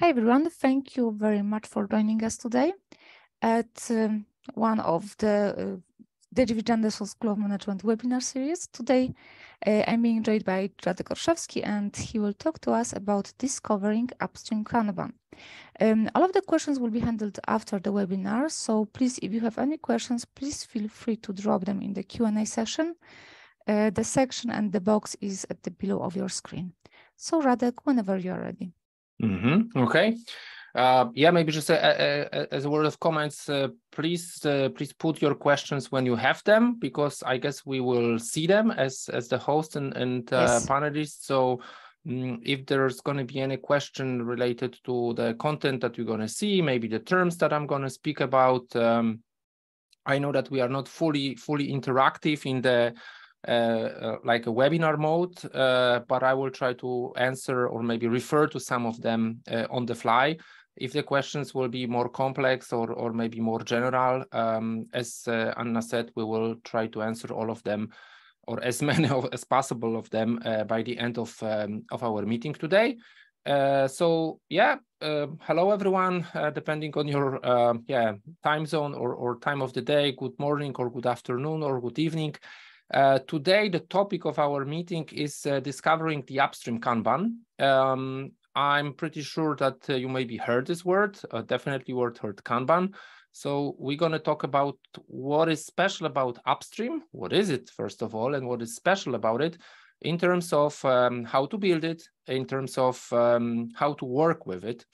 Hi, everyone. Thank you very much for joining us today at um, one of the uh, DGV School of Management webinar series. Today, uh, I'm being joined by Radek Orszewski, and he will talk to us about discovering upstream Kanban. Um, all of the questions will be handled after the webinar, so please, if you have any questions, please feel free to drop them in the Q&A session. Uh, the section and the box is at the below of your screen. So Radek, whenever you're ready. Mm-hmm. Okay. Uh, yeah, maybe just a, a, a, as a word of comments, uh, please uh, please put your questions when you have them because I guess we will see them as as the host and and uh, yes. panelists. So um, if there's going to be any question related to the content that you're going to see, maybe the terms that I'm going to speak about. Um, I know that we are not fully fully interactive in the uh, uh, like a webinar mode, uh, but I will try to answer or maybe refer to some of them on the fly. If the questions will be more complex or, or maybe more general, um, as Anna said, we will try to answer all of them or as many of, as possible of them uh, by the end of um, of our meeting today. Uh, so yeah, uh, hello everyone. depending on your yeah time zone or or time of the day, good morning or good afternoon or good evening. Uh, today, the topic of our meeting is uh, discovering the upstream Kanban. Um, I'm pretty sure that uh, you maybe heard this word, uh, definitely word heard Kanban. So we're going to talk about what is special about upstream. What is it, first of all, and what is special about it in terms of um, how to build it, in terms of um, how to work with it.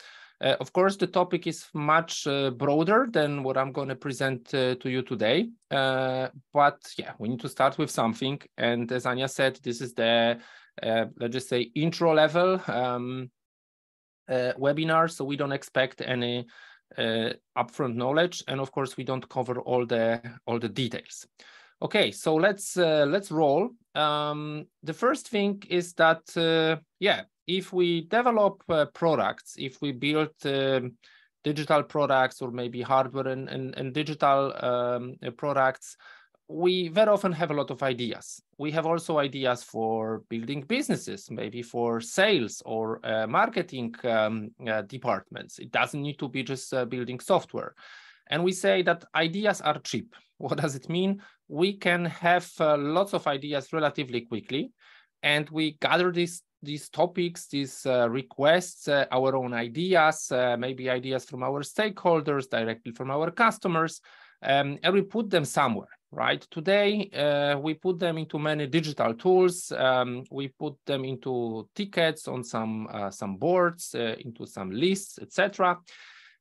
Uh, of course, the topic is much uh, broader than what I'm going to present uh, to you today. Uh, but yeah, we need to start with something. And as Anya said, this is the, uh, let's just say, intro level um, webinar. So we don't expect any upfront knowledge. And of course, we don't cover all the all the details. Okay, so let's let's roll. Um, the first thing is that, yeah, if we develop uh, products, if we build um, digital products or maybe hardware and, and, and digital um, uh, products, we very often have a lot of ideas. We have also ideas for building businesses, maybe for sales or uh, marketing um, uh, departments. It doesn't need to be just uh, building software. And we say that ideas are cheap. What does it mean? We can have uh, lots of ideas relatively quickly, and we gather these these topics, these uh, requests, uh, our own ideas, uh, maybe ideas from our stakeholders, directly from our customers, um, and we put them somewhere, right? Today, uh, we put them into many digital tools. Um, we put them into tickets on some, uh, some boards, uh, into some lists, etc.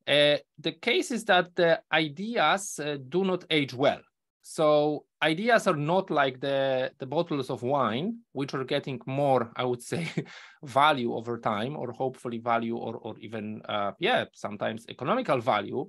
the case is that the ideas do not age well. So ideas are not like the, the bottles of wine, which are getting more, I would say, value over time, or hopefully value, or, or even, uh, yeah, sometimes economical value.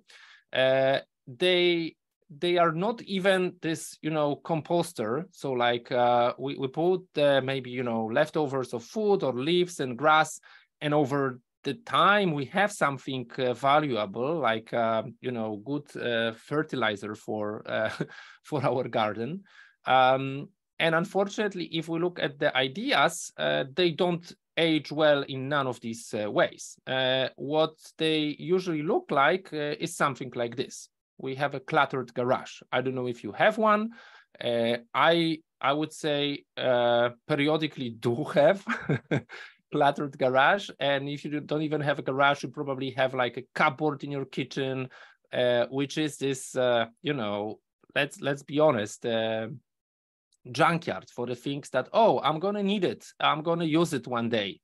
Uh, they they are not even this, you know, composter. So like uh, we, we put uh, maybe, you know, leftovers of food or leaves and grass, and over the time we have something uh, valuable like uh, you know good uh, fertilizer for uh, for our garden. Um, and unfortunately if we look at the ideas uh, they don't age well in none of these uh, ways. What they usually look like is something like this. We have a cluttered garage. I don't know if you have one. I i would say periodically do have cluttered garage. And if you don't even have a garage, you probably have like a cupboard in your kitchen, uh, which is this, uh, you know, let's let's be honest, uh, junkyard for the things that oh, I'm gonna need it, I'm gonna use it one day.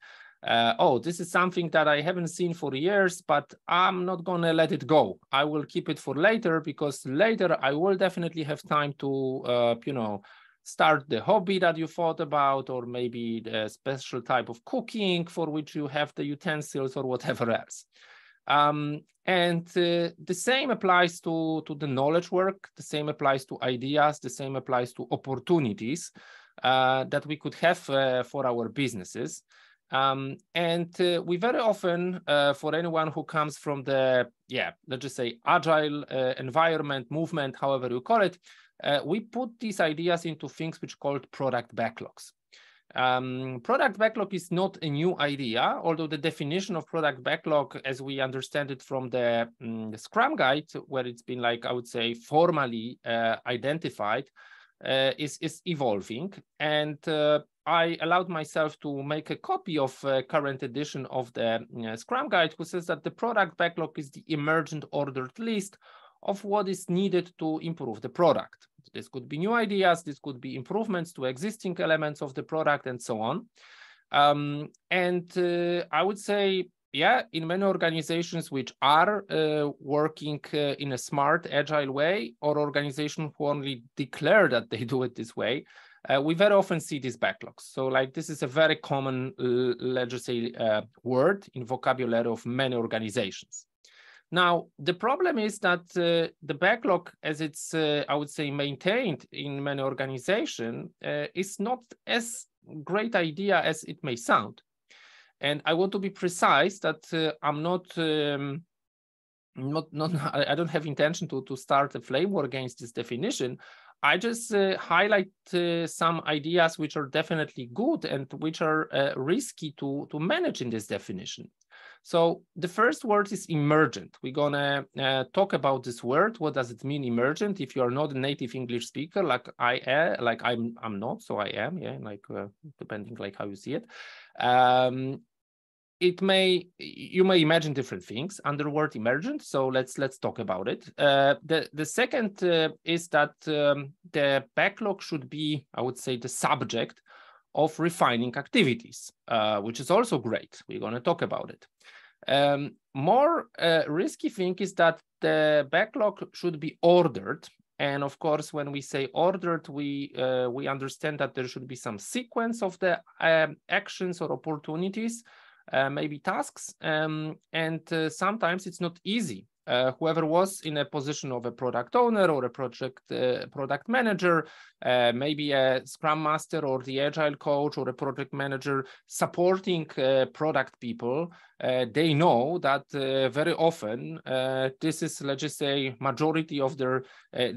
Uh, oh, this is something that I haven't seen for years, but I'm not gonna let it go. I will keep it for later because later I will definitely have time to, uh, you know, start the hobby that you thought about, or maybe the special type of cooking for which you have the utensils or whatever else. Um, and uh, the same applies to, to the knowledge work, the same applies to ideas, the same applies to opportunities uh, that we could have uh, for our businesses. Um, and uh, we very often, uh, for anyone who comes from the, yeah, let's just say agile uh, environment, movement, however you call it, uh, we put these ideas into things which called product backlogs. Um, product backlog is not a new idea, although the definition of product backlog, as we understand it from the, um, the Scrum Guide, where it's been like, I would say, formally uh, identified, uh, is, is evolving. And uh, I allowed myself to make a copy of a current edition of the uh, Scrum Guide, who says that the product backlog is the emergent ordered list of what is needed to improve the product. This could be new ideas, this could be improvements to existing elements of the product and so on. Um, and uh, I would say, yeah, in many organizations which are uh, working uh, in a smart, agile way, or organizations who only declare that they do it this way, uh, we very often see these backlogs. So like this is a very common, let's say, uh, word in vocabulary of many organizations. Now, the problem is that uh, the backlog, as it's, uh, I would say, maintained in many organizations, uh, is not as great idea as it may sound. And I want to be precise that uh, I'm not, um, not, not, I don't have intention to, to start a flame war against this definition. I just uh, highlight uh, some ideas which are definitely good and which are risky to, to manage in this definition. So the first word is emergent. We're gonna uh, talk about this word. What does it mean, emergent? If you are not a native English speaker, like I am, like I'm, I'm not, so I am, yeah, like uh, depending like how you see it. Um, it may you may imagine different things under word emergent so let's let's talk about it uh, the the second uh, is that um, the backlog should be i would say the subject of refining activities uh, which is also great we're going to talk about it um, more uh, risky thing is that the backlog should be ordered. And of course, when we say ordered, we uh, we understand that there should be some sequence of the um, actions or opportunities, uh, maybe tasks. Um, and uh, sometimes it's not easy uh, whoever was in a position of a product owner or a project uh, product manager, uh, maybe a scrum master or the agile coach or a project manager supporting uh, product people, uh, they know that uh, very often this is, let's just say, majority of their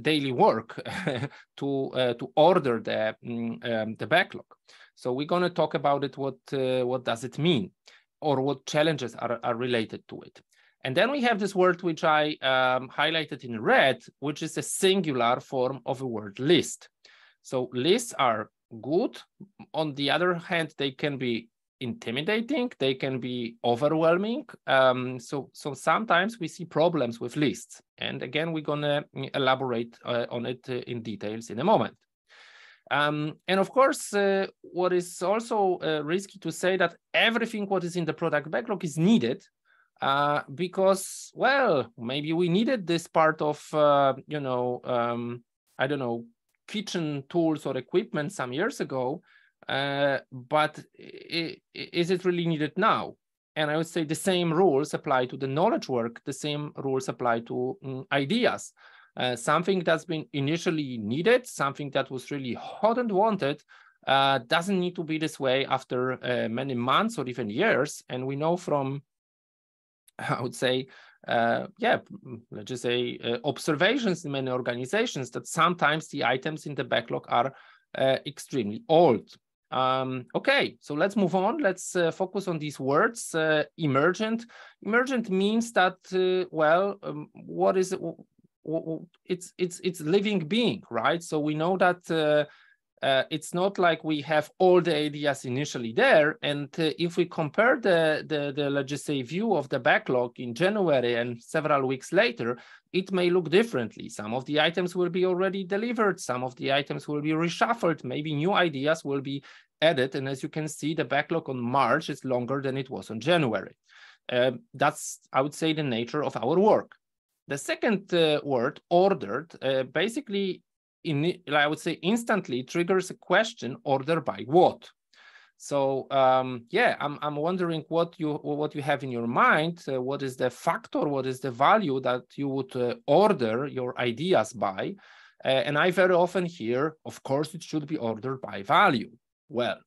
daily work to to order the mm, um, the backlog. So we're going to talk about it. What what does it mean? or what challenges are, are related to it. And then we have this word which I um, highlighted in red, which is a singular form of a word list. So lists are good. On the other hand, they can be intimidating, they can be overwhelming. Um, so, so sometimes we see problems with lists. And again, we're gonna elaborate uh, on it uh, in details in a moment. Um, and of course, uh, what is also uh, risky to say that everything what is in the product backlog is needed uh, because well maybe we needed this part of uh, you know um, i don't know kitchen tools or equipment some years ago uh, but is it really needed now? And i would say the same rules apply to the knowledge work the same rules apply to um, ideas. Uh, something that's been initially needed something that was really hot and wanted uh, doesn't need to be this way after uh, many months or even years. And we know from I would say, uh, yeah, let's just say uh, observations in many organizations that sometimes the items in the backlog are uh, extremely old. Um, okay, so let's move on. Let's uh, focus on these words. Uh, emergent. Emergent means that, uh, well, um, what is it? It's it's it's living being, right? So we know that uh, it's not like we have all the ideas initially there. And uh, if we compare the, the, the, view of the backlog in January and several weeks later, it may look differently. Some of the items will be already delivered. Some of the items will be reshuffled. Maybe new ideas will be added. And as you can see, the backlog on March is longer than it was on January. Uh, that's, I would say, the nature of our work. The second uh, word, ordered, uh, basically in, I would say instantly triggers a question order by what. So um, yeah, I'm I'm wondering what you what you have in your mind. Uh, what is the factor? What is the value that you would uh, order your ideas by? Uh, and I very often hear, of course, it should be ordered by value. Well,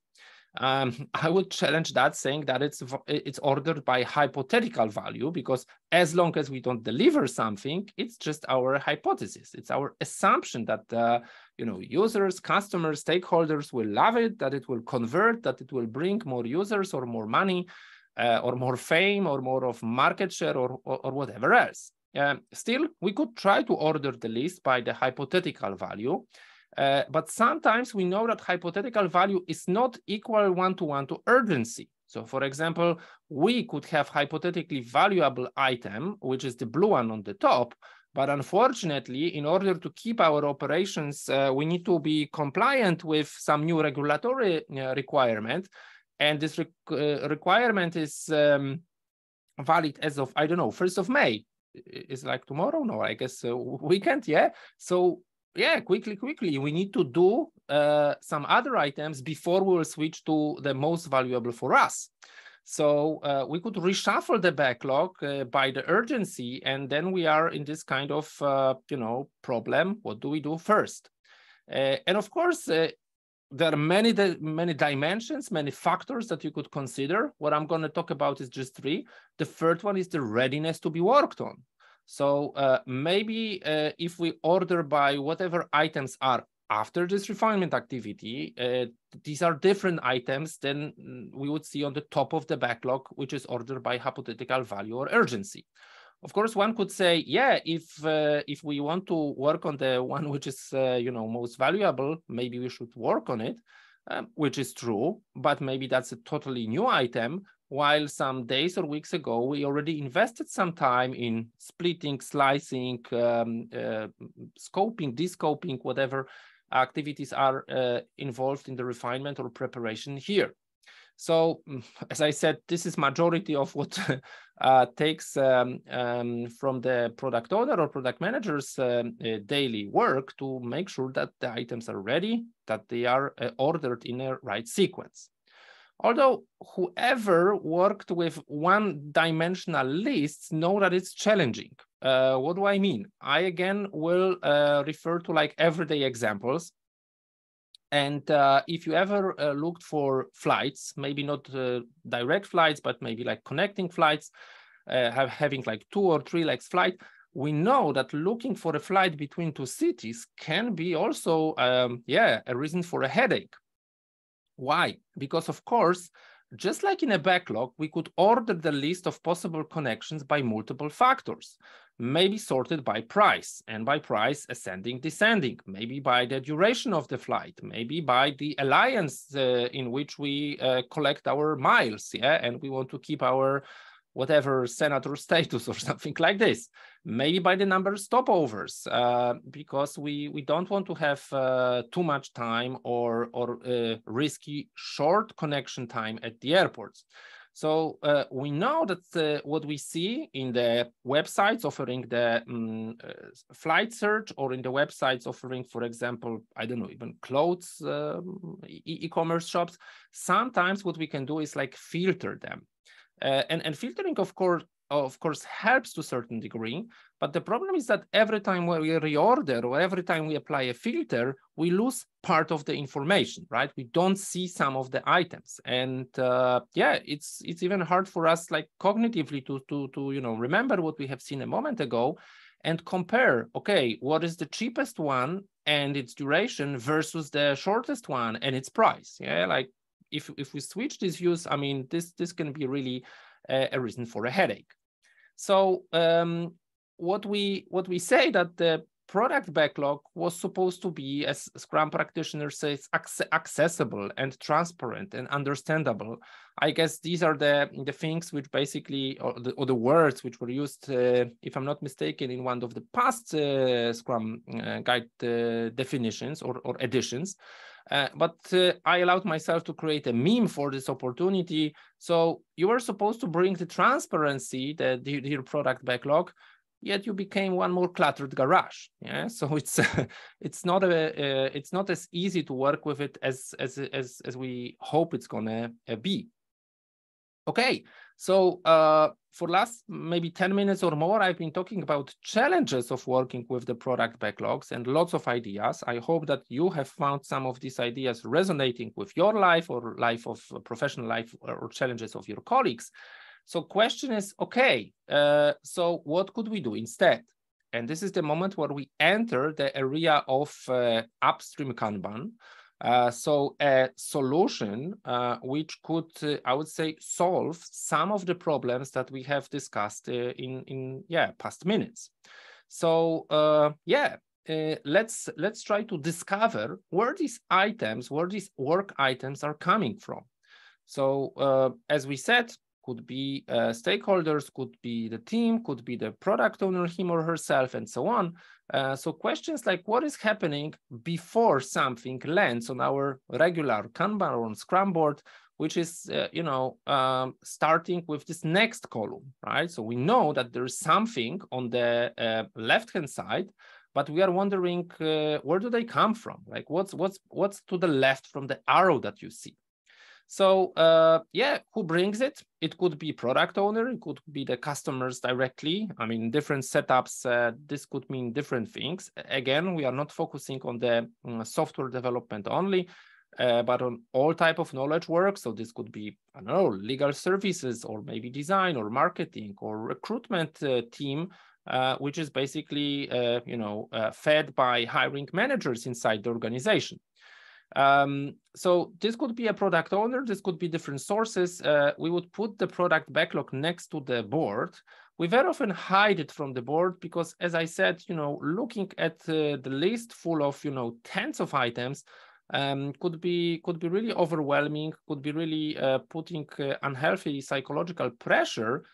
Um, I would challenge that saying that it's it's ordered by hypothetical value because as long as we don't deliver something, it's just our hypothesis. It's our assumption that uh, you know users, customers, stakeholders will love it, that it will convert, that it will bring more users or more money, uh, or more fame, or more of market share, or or, or whatever else. Uh, still, we could try to order the list by the hypothetical value. Uh, but sometimes we know that hypothetical value is not equal one-to-one -to, -one to urgency. So for example, we could have hypothetically valuable item, which is the blue one on the top, but unfortunately, in order to keep our operations, uh, we need to be compliant with some new regulatory uh, requirement. And this re uh, requirement is um, valid as of, I don't know, 1st of May. Is like tomorrow? No, I guess uh, weekend, yeah. So yeah, quickly, quickly, we need to do uh, some other items before we will switch to the most valuable for us. So uh, we could reshuffle the backlog uh, by the urgency, and then we are in this kind of, uh, you know, problem. What do we do first? Uh, and of course, uh, there are many, many dimensions, many factors that you could consider. What I'm going to talk about is just three. The third one is the readiness to be worked on. So uh, maybe uh, if we order by whatever items are after this refinement activity, uh, these are different items than we would see on the top of the backlog, which is ordered by hypothetical value or urgency. Of course, one could say, yeah, if uh, if we want to work on the one which is uh, you know most valuable, maybe we should work on it, um, which is true. But maybe that's a totally new item while some days or weeks ago, we already invested some time in splitting, slicing, um, uh, scoping, descoping, whatever activities are uh, involved in the refinement or preparation here. So, as I said, this is majority of what uh, takes um, um, from the product owner or product manager's um, uh, daily work to make sure that the items are ready, that they are uh, ordered in a right sequence. Although whoever worked with one-dimensional lists know that it's challenging. Uh, what do I mean? I again will uh, refer to like everyday examples. And uh, if you ever uh, looked for flights, maybe not uh, direct flights, but maybe like connecting flights, uh, have, having like two or three legs flight, we know that looking for a flight between two cities can be also, um, yeah, a reason for a headache. Why? Because of course, just like in a backlog, we could order the list of possible connections by multiple factors, maybe sorted by price, and by price ascending, descending, maybe by the duration of the flight, maybe by the alliance uh, in which we uh, collect our miles, yeah, and we want to keep our whatever senator status or something like this. Maybe by the number of stopovers, uh, because we, we don't want to have uh, too much time or, or uh, risky short connection time at the airports. So uh, we know that uh, what we see in the websites offering the um, flight search or in the websites offering, for example, I don't know, even clothes um, e-commerce shops, sometimes what we can do is like filter them. Uh, and, and filtering, of course, of course, helps to a certain degree. But the problem is that every time we reorder or every time we apply a filter, we lose part of the information, right? We don't see some of the items. And uh, yeah, it's it's even hard for us like cognitively to, to, to, you know, remember what we have seen a moment ago and compare, okay, what is the cheapest one and its duration versus the shortest one and its price? Yeah, like if if we switch these views, I mean, this this can be really a, a reason for a headache. So um, what we what we say that the product backlog was supposed to be, as Scrum practitioner says, accessible and transparent and understandable. I guess these are the the things which basically, or the, or the words which were used, uh, if I'm not mistaken, in one of the past uh, Scrum uh, guide uh, definitions or, or editions. Uh, but uh, I allowed myself to create a meme for this opportunity. So you were supposed to bring the transparency, the, the your product backlog, yet you became one more cluttered garage. Yeah, so it's it's not a uh, it's not as easy to work with it as as as as we hope it's gonna uh, be. Okay, so uh, for last maybe 10 minutes or more, I've been talking about challenges of working with the product backlogs and lots of ideas. I hope that you have found some of these ideas resonating with your life or life of uh, professional life or challenges of your colleagues. So question is, okay, uh, so what could we do instead? And this is the moment where we enter the area of uh, upstream Kanban. Uh, so a solution uh, which could, uh, I would say, solve some of the problems that we have discussed uh, in in yeah past minutes. So uh, yeah, let's let's try to discover where these items, where these work items are coming from. So as we said, could be uh, stakeholders, could be the team, could be the product owner, him or herself, and so on. Uh, so questions like what is happening before something lands on our regular Kanban or on Scrum board, which is, uh, you know, um, starting with this next column, right? So we know that there is something on the uh, left-hand side, but we are wondering uh, where do they come from? Like what's what's what's to the left from the arrow that you see? So uh, yeah, who brings it? It could be product owner, it could be the customers directly. I mean, different setups, uh, this could mean different things. Again, we are not focusing on the um, software development only, uh, but on all type of knowledge work. So this could be, I don't know, legal services or maybe design or marketing or recruitment uh, team, uh, which is basically, uh, you know, fed by hiring managers inside the organization. Um, so this could be a product owner, this could be different sources. Uh, we would put the product backlog next to the board. We very often hide it from the board because, as I said, you know, looking at uh, the list full of, you know, tens of items um, could be could be really overwhelming, could be really uh, putting uh, unhealthy psychological pressure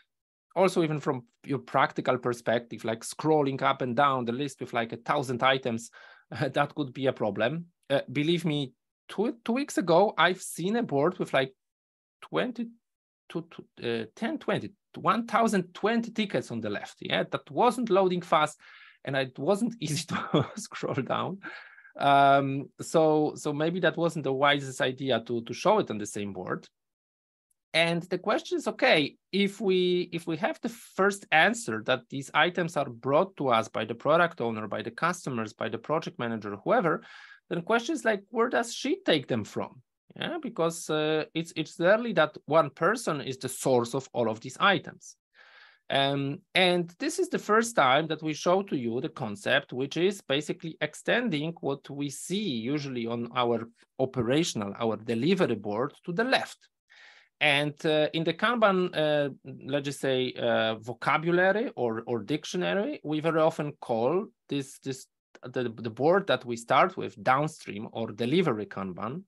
also even from your practical perspective, like scrolling up and down the list with like a thousand items, that could be a problem uh, believe me, two, two weeks ago, I've seen a board with like 20 to, uh, 10, 20, 1020 tickets on the left. Yeah, that wasn't loading fast and it wasn't easy to scroll down. Um, so, so maybe that wasn't the wisest idea to, to show it on the same board. And the question is, okay, if we if we have the first answer that these items are brought to us by the product owner, by the customers, by the project manager, whoever, then questions like where does she take them from? Yeah, because uh, it's it's rarely that one person is the source of all of these items. Um, and this is the first time that we show to you the concept, which is basically extending what we see usually on our operational, our delivery board to the left. And uh, in the Kanban, uh, let's just say uh, vocabulary or, or dictionary, we very often call this, this the, the board that we start with, downstream or delivery Kanban,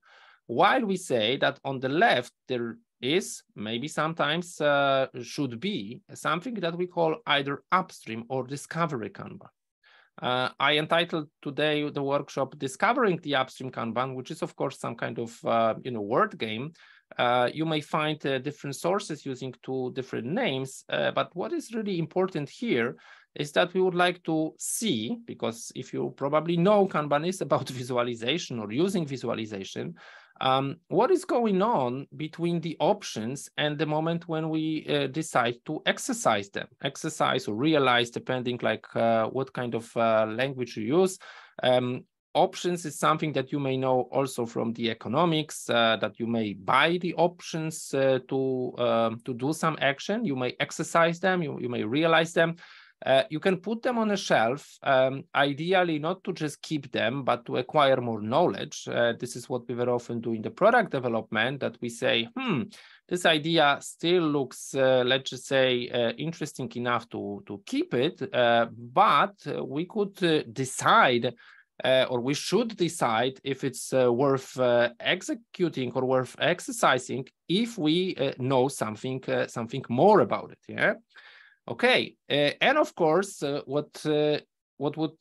while we say that on the left, there is maybe sometimes uh, should be something that we call either upstream or discovery Kanban. Uh, I entitled today the workshop Discovering the Upstream Kanban, which is of course some kind of uh, you know word game. Uh, you may find uh, different sources using two different names, uh, but what is really important here is that we would like to see, because if you probably know Kanban is about visualization or using visualization, um, what is going on between the options and the moment when we uh, decide to exercise them, exercise or realize, depending like uh, what kind of uh, language you use. Um, options is something that you may know also from the economics uh, that you may buy the options uh, to um, to do some action. You may exercise them you, you may realize them uh, you can put them on a shelf, um, ideally not to just keep them, but to acquire more knowledge. Uh, this is what we very often do in the product development that we say, hmm, this idea still looks, uh, let's just say, uh, interesting enough to, to keep it, uh, but we could decide uh, or we should decide if it's uh, worth uh, executing or worth exercising if we know something something more about it yeah Okay, uh, and of course, uh, what uh, what would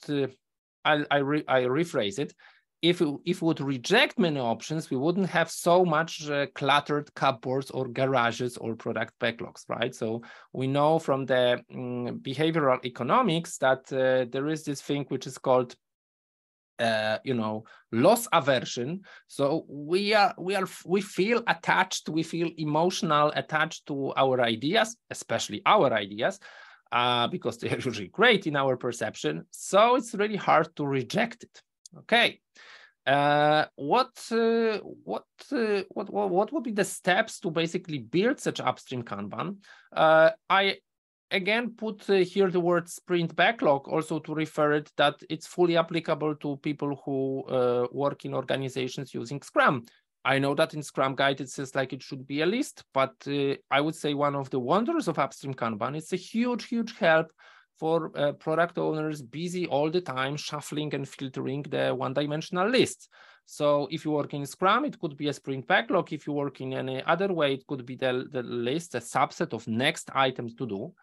I I, re I, rephrase it? If we, if we would reject many options, we wouldn't have so much cluttered cupboards or garages or product backlogs, right? So we know from the um, behavioral economics that there is this thing which is called uh, you know loss aversion. So we are we are we feel attached we feel emotional attached to our ideas especially our ideas uh, because they are usually great in our perception. So it's really hard to reject it. Okay. Uh, what, uh, what, uh, what, what, what would be the steps to basically build such upstream Kanban? Uh, I again put uh, here the word sprint backlog also to refer it that it's fully applicable to people who uh, work in organizations using Scrum. I know that in Scrum Guide it says like it should be a list, but uh, I would say one of the wonders of upstream Kanban, it's a huge, huge help for uh, product owners busy all the time shuffling and filtering the one-dimensional lists. So if you work in Scrum, it could be a sprint backlog. If you work in any other way, it could be the, the list, a subset of next items to do.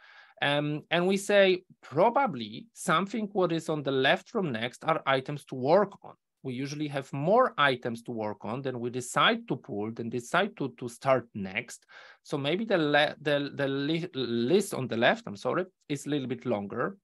Um, and we say probably something what is on the left from next are items to work on. We usually have more items to work on than we decide to pull, then decide to, to start next. So maybe the, the, the li list on the left, I'm sorry, is a little bit longer.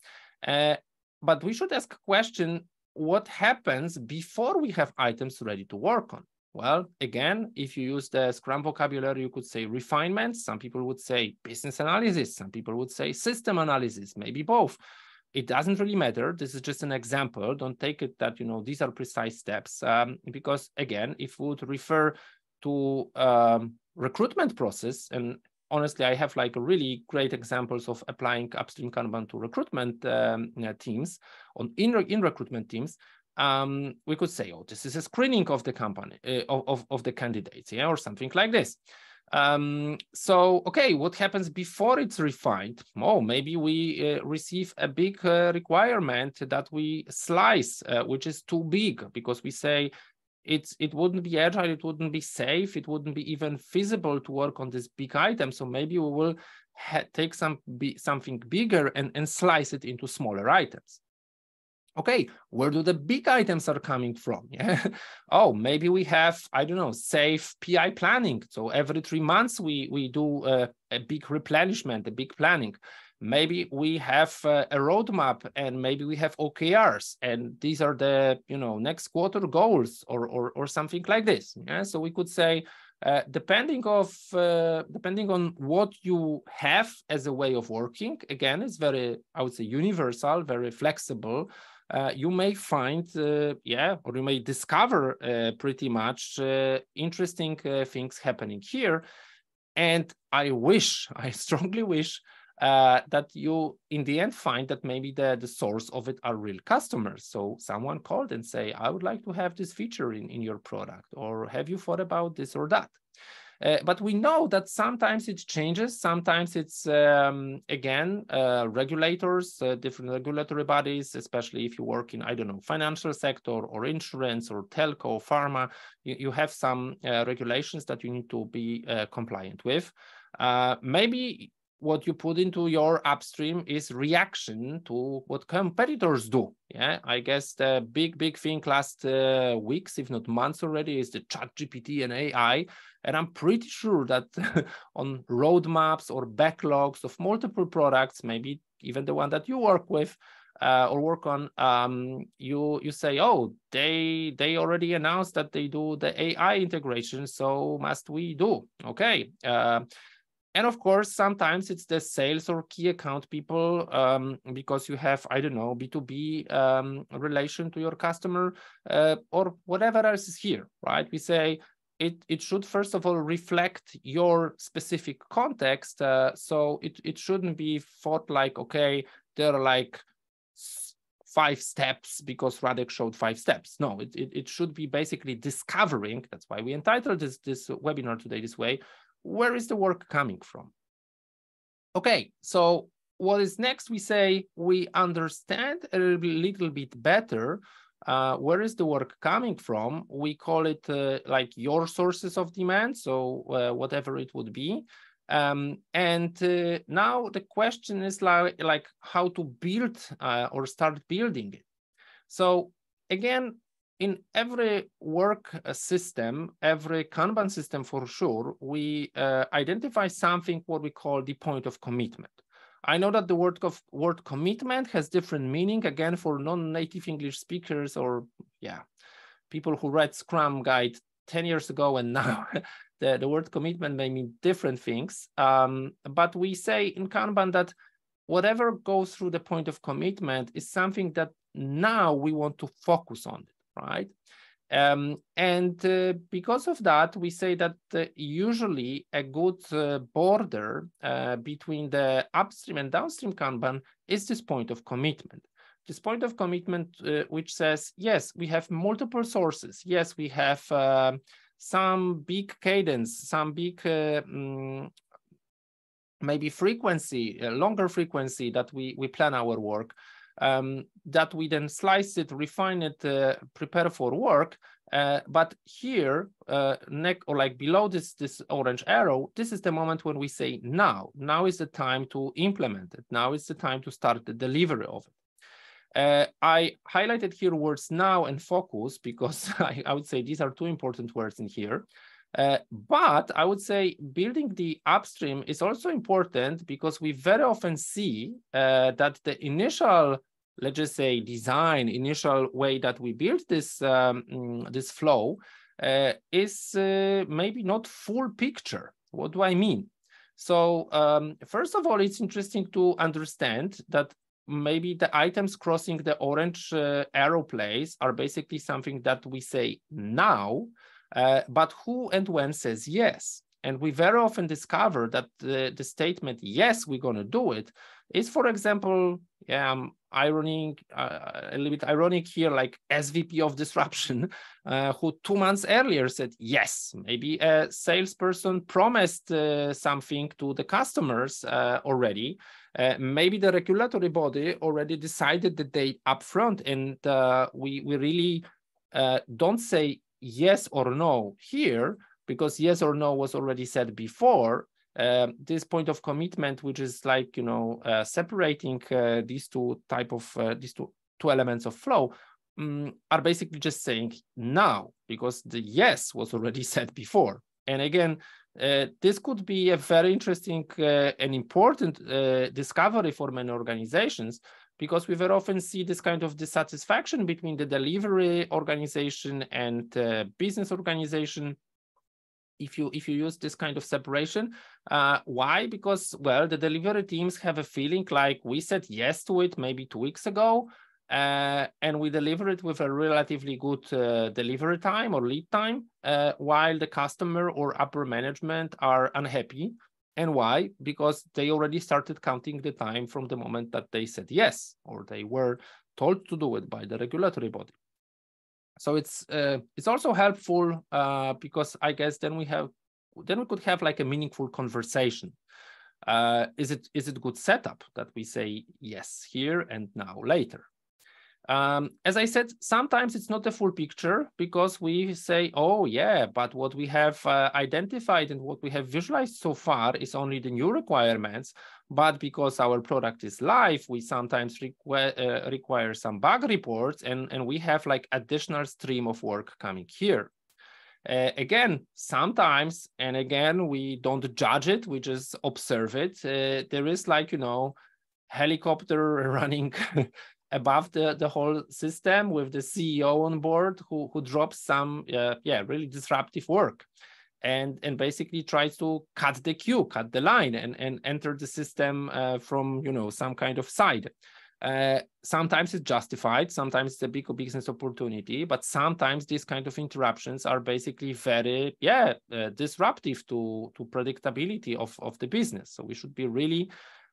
Uh, but we should ask a question, what happens before we have items ready to work on? Well, again, if you use the Scrum vocabulary, you could say refinement. Some people would say business analysis. Some people would say system analysis, maybe both. It doesn't really matter. This is just an example. Don't take it that, you know, these are precise steps. Um, because again, if we would refer to um, recruitment process, and honestly, I have like really great examples of applying upstream Kanban to recruitment um, teams on in, in recruitment teams um, we could say, oh, this is a screening of the company, uh, of, of the candidates, yeah, or something like this. Um, so, okay, what happens before it's refined? Oh, maybe we uh, receive a big uh, requirement that we slice, uh, which is too big because we say it's it wouldn't be agile, it wouldn't be safe, it wouldn't be even feasible to work on this big item. So maybe we will take some be something bigger and, and slice it into smaller items okay where do the big items are coming from? Yeah. Oh maybe we have i don't know SAFe PI planning. So every three months we we do a, a big replenishment a big planning. Maybe we have uh, a roadmap and maybe we have okrs and these are the you know next quarter goals or or, or something like this. Yeah. So we could say uh, depending of uh, depending on what you have as a way of working again it's very i would say universal very flexible uh, you may find, uh, yeah, or you may discover uh, pretty much uh, interesting uh, things happening here. And I wish, I strongly wish uh, that you in the end find that maybe the, the source of it are real customers. So someone called and say, I would like to have this feature in, in your product, or have you thought about this or that? Uh, but we know that sometimes it changes. Sometimes it's, um, again, uh, regulators, uh, different regulatory bodies, especially if you work in, I don't know, financial sector or insurance or telco, pharma, you, you have some uh, regulations that you need to be uh, compliant with. maybe what you put into your upstream is reaction to what competitors do. Yeah, I guess the big, big thing last uh, weeks, if not months already, is the ChatGPT and AI. And I'm pretty sure that on roadmaps or backlogs of multiple products, maybe even the one that you work with, uh, or work on, um, you you say, oh, they they already announced that they do the AI integration, so must we do? Okay, uh, and of course sometimes it's the sales or key account people um, because you have i don't know b2b um, relation to your customer uh, or whatever else is here right we say it, it should first of all reflect your specific context uh, so it, it shouldn't be thought like okay there are like five steps because Radek showed five steps. No, it, it, it should be basically discovering, that's why we entitled this, this webinar today this way, where is the work coming from? Okay, so what is next? We say we understand a little bit better uh, where is the work coming from? We call it uh, like your sources of demand, so uh, whatever it would be. Um, and uh, now the question is like, like how to build uh, or start building it. So again, in every work uh, system, every Kanban system for sure, we uh, identify something what we call the point of commitment. I know that the word of word commitment has different meaning again for non-native English speakers or yeah, people who read Scrum guide 10 years ago and now the, the word commitment may mean different things. Um, but we say in Kanban that whatever goes through the point of commitment is something that now we want to focus on, right? Um, and uh, because of that, we say that uh, usually a good uh, border uh, between the upstream and downstream Kanban is this point of commitment. This point of commitment, uh, which says, yes, we have multiple sources. Yes, we have uh, some big cadence, some big um, maybe frequency, longer frequency that we, we plan our work um, that we then slice it, refine it, uh, prepare for work. Uh, but here, uh, neck or like below this this orange arrow, this is the moment when we say now. Now is the time to implement it. Now is the time to start the delivery of it. Uh, I highlighted here words now and focus because I, I, would say these are two important words in here. Uh, but I would say building the upstream is also important because we very often see uh, that the initial, let's just say, design, initial way that we build this um, mm, this flow uh, is uh, maybe not full picture. What do I mean? So um, first of all, it's interesting to understand that maybe the items crossing the orange uh, arrow place are basically something that we say now, uh, but who and when says yes? And we very often discover that the, the statement, yes, we're going to do it, is, for example, yeah, I'm ironing uh, a little bit ironic here, like SVP of disruption, uh, who two months earlier said, yes, maybe a salesperson promised uh, something to the customers uh, already. Uh, maybe the regulatory body already decided the date upfront, and we, we really don't say yes or no here, because yes or no was already said before, um, this point of commitment, which is like, you know, uh, separating uh, these two type of, uh, these two, two elements of flow, um, are basically just saying now, because the yes was already said before. And again, uh, this could be a very interesting uh, and important discovery for many organizations because we very often see this kind of dissatisfaction between the delivery organization and uh, business organization. If you if you use this kind of separation uh, why? Because well the delivery teams have a feeling like we said yes to it maybe two weeks ago uh, and we deliver it with a relatively good uh, delivery time or lead time uh, while the customer or upper management are unhappy and why? Because they already started counting the time from the moment that they said yes, or they were told to do it by the regulatory body. So it's uh, it's also helpful uh, because I guess then we have then we could have like a meaningful conversation. Uh, is it is it good setup that we say yes here and now later? Um, as I said, sometimes it's not a full picture because we say, oh, yeah, but what we have uh, identified and what we have visualized so far is only the new requirements. But because our product is live, we sometimes requ uh, require some bug reports and, and we have like additional stream of work coming here. Uh, again, sometimes, and again, we don't judge it, we just observe it. Uh, there is like, you know, helicopter running above the, the whole system with the CEO on board who, who drops some, uh, yeah, really disruptive work and, and basically tries to cut the queue, cut the line and, and enter the system uh, from, you know, some kind of side. Uh, sometimes it's justified, sometimes it's a big business opportunity, but sometimes these kind of interruptions are basically very, yeah, uh, disruptive to, to predictability of, of the business. So we should be really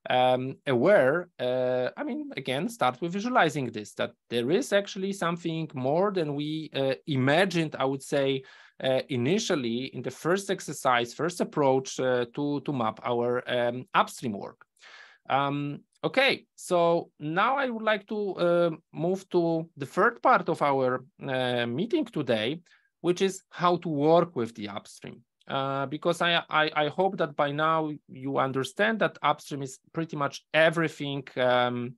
um, aware, uh, I mean, again, start with visualizing this, that there is actually something more than we uh, imagined, I would say, uh, initially in the first exercise, first approach uh, to, to map our um, upstream work. Um, okay, so now I would like to uh, move to the third part of our uh, meeting today, which is how to work with the upstream. Uh, because I, I, I hope that by now you understand that upstream is pretty much everything um,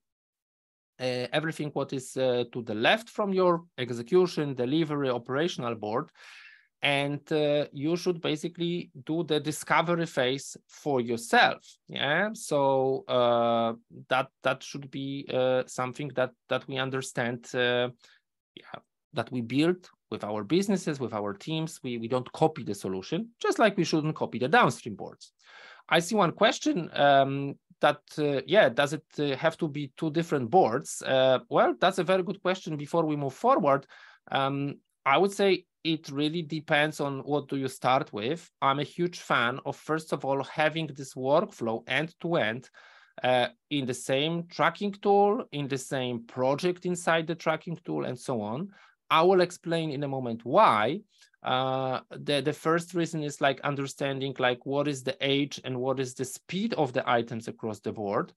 uh, everything what is uh, to the left from your execution, delivery, operational board. and uh, you should basically do the discovery phase for yourself yeah so uh, that that should be something that that we understand yeah that we build with our businesses with our teams we we don't copy the solution just like we shouldn't copy the downstream boards i see one question um, that uh, yeah does it uh, have to be two different boards well that's a very good question before we move forward um, I would say it really depends on what do you start with. I'm a huge fan of first of all having this workflow end to end uh, in the same tracking tool, in the same project inside the tracking tool, and so on. I will explain in a moment why. Uh, the, the first reason is like understanding like what is the age and what is the speed of the items across the board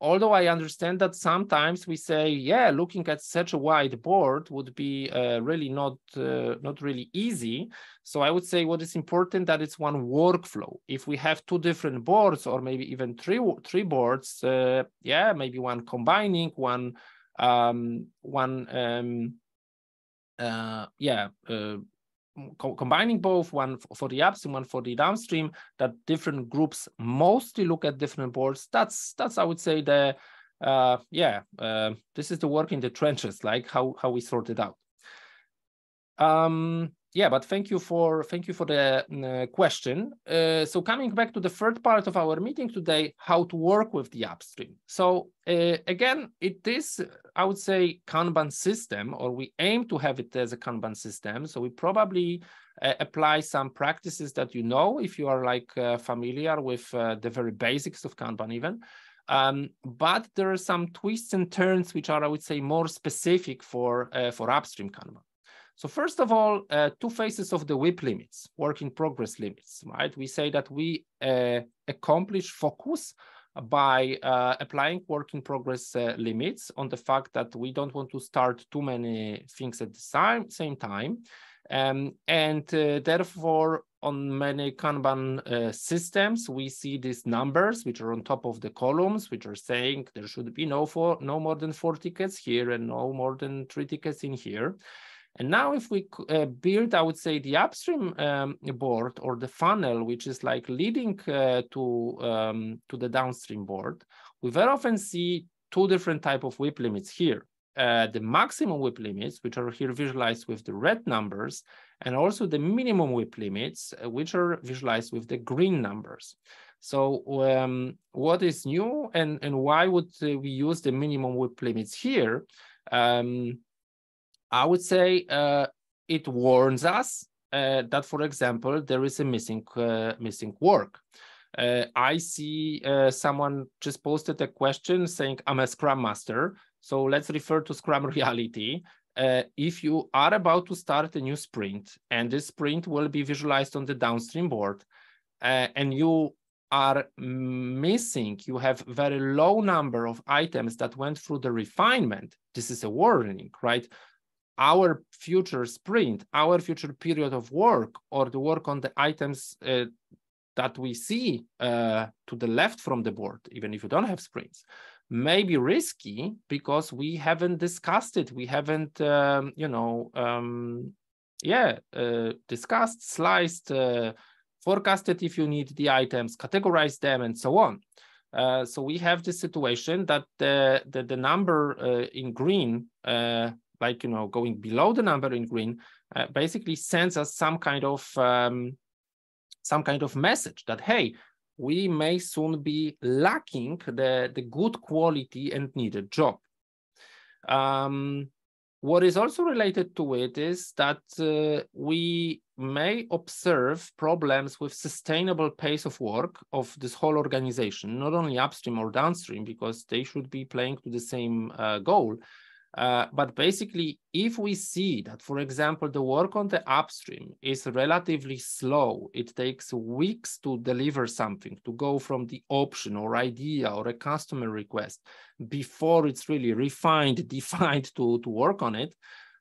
although I understand that sometimes we say, yeah, looking at such a wide board would be uh, really not uh, not really easy. So I would say what is important that it's one workflow. If we have two different boards or maybe even three three boards, uh, yeah, maybe one combining, one um, one um, uh, yeah uh, co combining both one for the upstream one for the downstream that different groups mostly look at different boards. That's that's i would say the uh yeah uh, this is the work in the trenches like how how we sort it out. Um yeah, but thank you for thank you for the uh, question. Uh, so coming back to the third part of our meeting today, how to work with the upstream. So uh, again, it is I would say Kanban system, or we aim to have it as a Kanban system. So we probably uh, apply some practices that you know if you are like uh, familiar with uh, the very basics of Kanban even. Um, but there are some twists and turns which are, I would say, more specific for for upstream Kanban. So first of all, uh, two phases of the WIP limits, work in progress limits, right? We say that we uh, accomplish focus by uh, applying work in progress uh, limits on the fact that we don't want to start too many things at the same, same time. Um, and uh, therefore, on many Kanban uh, systems, we see these numbers which are on top of the columns, which are saying there should be no, four, no more than four tickets here and no more than three tickets in here. And now if we uh, build, I would say, the upstream um, board or the funnel, which is like leading uh, to, um, to the downstream board, we very often see two different type of WIP limits here. Uh, the maximum WIP limits, which are here visualized with the red numbers, and also the minimum WIP limits, uh, which are visualized with the green numbers. So um, what is new and, and why would uh, we use the minimum WIP limits here? Um, I would say uh, it warns us uh, that, for example, there is a missing uh, missing work. Uh, I see uh, someone just posted a question saying, "I'm a Scrum Master." So let's refer to Scrum reality. Uh, if you are about to start a new sprint and this sprint will be visualized on the downstream board, and you are missing, you have very low number of items that went through the refinement, this is a warning, right? Our future sprint, our future period of work, or the work on the items uh, that we see uh, to the left from the board, even if you don't have sprints, may be risky because we haven't discussed it. We haven't, um, you know, um, yeah, uh, discussed, sliced, uh, forecasted if you need the items, categorized them, and so on. Uh, so we have this situation that the the, the number uh, in green uh, like you know going below the number in green uh, basically sends us some kind of um, some kind of message that hey we may soon be lacking the the good quality and needed job. Um, what is also related to it is that uh, we may observe problems with sustainable pace of work of this whole organization, not only upstream or downstream, because they should be playing to the same uh, goal, uh, but basically, if we see that, for example, the work on the upstream is relatively slow, it takes weeks to deliver something, to go from the option or idea or a customer request before it's really refined, defined to, to work on it.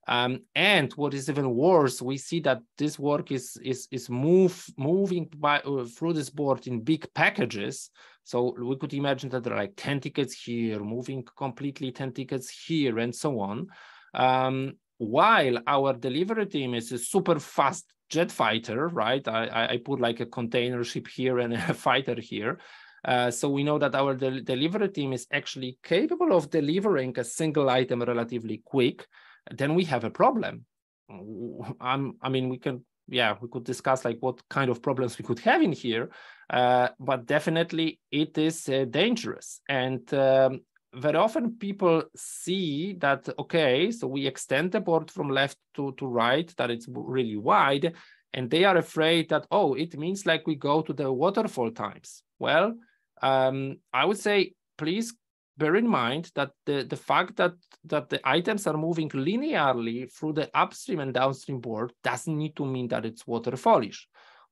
Um, and what is even worse, we see that this work is is is move moving by uh, through this board in big packages so we could imagine that there are like 10 tickets here, moving completely 10 tickets here, and so on. Um, while our delivery team is a super fast jet fighter, right? I, I put like a container ship here and a fighter here. Uh, so we know that our de delivery team is actually capable of delivering a single item relatively quick. Then we have a problem. Um, I mean, we can, yeah, we could discuss like what kind of problems we could have in here, uh, but definitely it is uh, dangerous. And um, very often people see that, okay, so we extend the board from left to, to right, that it's really wide, and they are afraid that, oh, it means like we go to the waterfall times. Well, um, I would say, please bear in mind that the, the fact that, that the items are moving linearly through the upstream and downstream board doesn't need to mean that it's waterfallish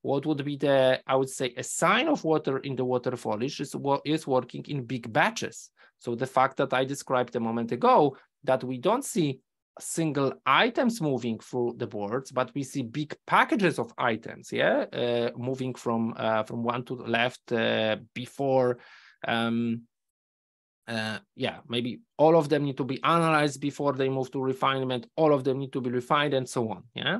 what would be the, I would say, a sign of water in the waterfallish is, is working in big batches. So the fact that I described a moment ago, that we don't see single items moving through the boards, but we see big packages of items, yeah, uh, moving from uh, from one to the left uh, before, um, uh, yeah, maybe all of them need to be analyzed before they move to refinement. All of them need to be refined, and so on, yeah.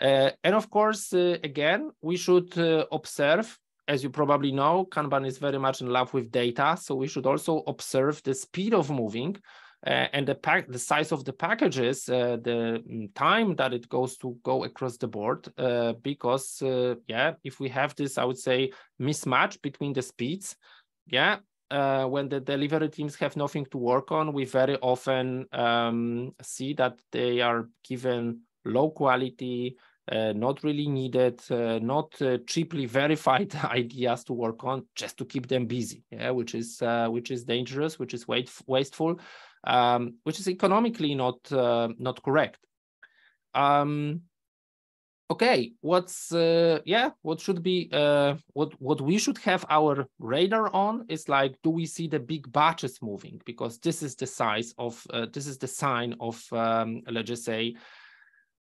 Uh, and of course, uh, again, we should uh, observe, as you probably know, Kanban is very much in love with data. So we should also observe the speed of moving uh, and the pack, the size of the packages, uh, the mm, time that it goes to go across the board. Uh, because yeah, if we have this, I would say mismatch between the speeds, yeah, when the delivery teams have nothing to work on, we very often um, see that they are given low quality, uh, not really needed, uh, not uh, cheaply verified ideas to work on just to keep them busy, yeah, which is uh, which is dangerous, which is wasteful, um, which is economically not uh, not correct. Um, okay, what's uh, yeah, what should be what what we should have our radar on is like, do we see the big batches moving? Because this is the size of this is the sign of um, let's just say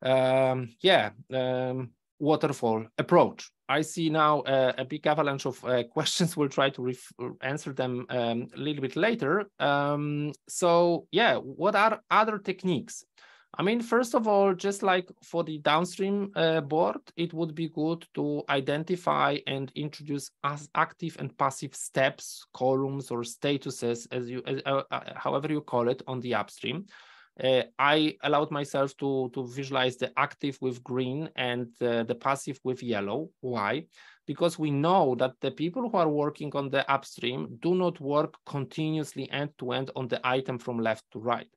um, yeah, um, waterfall approach. I see now uh, a big avalanche of uh, questions. We'll try to answer them um, a little bit later. Um, so yeah, what are other techniques? I mean, first of all, just like for the downstream uh, board, it would be good to identify and introduce as active and passive steps, columns, or statuses, as you, as, uh, uh, however you call it, on the upstream uh, I allowed myself to, to visualize the active with green and uh, the passive with yellow. Why? Because we know that the people who are working on the upstream do not work continuously end to end on the item from left to right.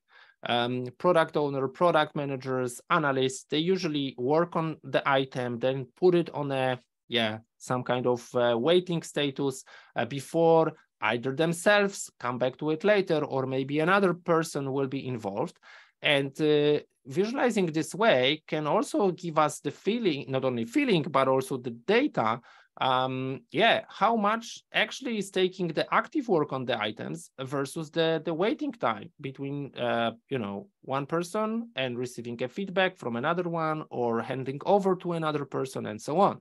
Um, product owner, product managers, analysts, they usually work on the item, then put it on a, yeah, some kind of uh, waiting status uh, before either themselves come back to it later or maybe another person will be involved. And uh, visualizing this way can also give us the feeling not only feeling but also the data um yeah how much actually is taking the active work on the items versus the the waiting time between uh you know one person and receiving a feedback from another one or handing over to another person and so on